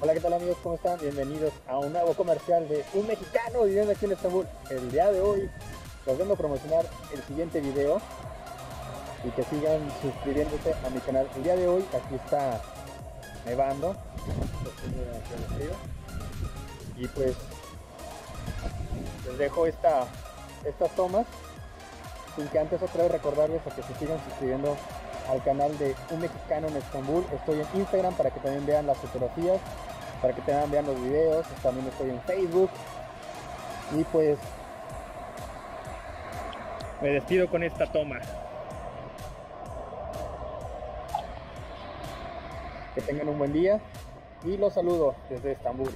Hola, ¿qué tal amigos? ¿Cómo están? Bienvenidos a un nuevo comercial de un mexicano viviendo aquí en Estambul. El día de hoy los vengo a promocionar el siguiente video y que sigan suscribiéndose a mi canal. El día de hoy aquí está nevando y pues les dejo esta, estas tomas sin que antes otra vez recordarles a que se sigan suscribiendo al canal de Un Mexicano en Estambul. Estoy en Instagram para que también vean las fotografías, para que también vean los videos. También estoy en Facebook. Y pues me despido con esta toma. Que tengan un buen día y los saludo desde Estambul.